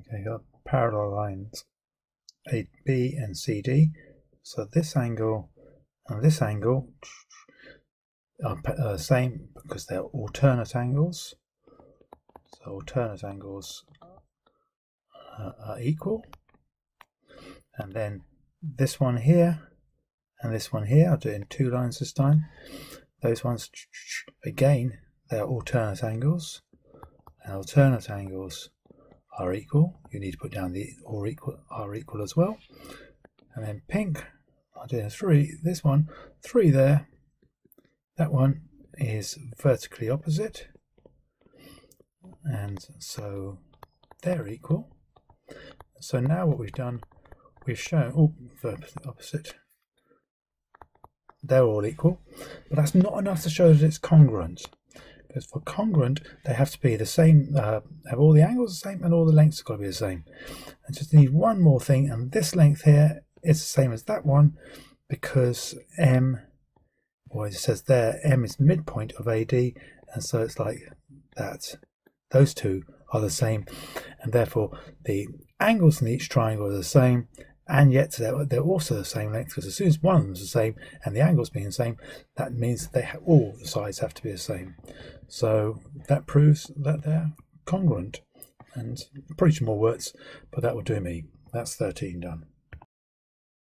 Okay, got parallel lines AB and CD. So this angle and this angle are uh, same because they're alternate angles. So alternate angles are equal. And then this one here and this one here, I'll do it in two lines this time. Those ones, again, they're alternate angles. And alternate angles are equal. You need to put down the or equal are equal as well. And then pink, I'll do three. This one, three there. That one is vertically opposite. And so they're equal. So now what we've done, we've shown, oh, opposite. They're all equal, but that's not enough to show that it's congruent. Because for congruent, they have to be the same, uh, have all the angles the same and all the lengths have got to be the same. And just need one more thing, and this length here is the same as that one because M, or it says there, M is midpoint of AD, and so it's like that. Those two are the same, and therefore the angles in each triangle are the same, and yet they're, they're also the same length because as soon as one of is the same and the angles being the same, that means they have, all the sides have to be the same. So that proves that they're congruent and pretty some more words, but that will do me. That's 13 done.